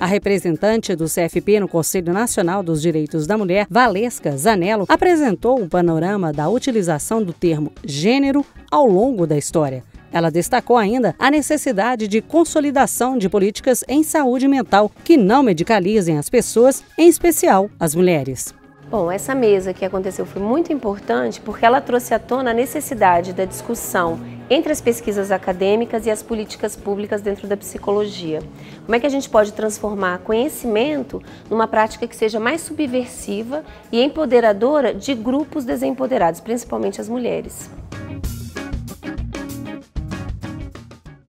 A representante do CFP no Conselho Nacional dos Direitos da Mulher, Valesca Zanello, apresentou um panorama da utilização do termo gênero ao longo da história. Ela destacou ainda a necessidade de consolidação de políticas em saúde mental que não medicalizem as pessoas, em especial as mulheres. Bom, essa mesa que aconteceu foi muito importante porque ela trouxe à tona a necessidade da discussão entre as pesquisas acadêmicas e as políticas públicas dentro da psicologia. Como é que a gente pode transformar conhecimento numa prática que seja mais subversiva e empoderadora de grupos desempoderados, principalmente as mulheres.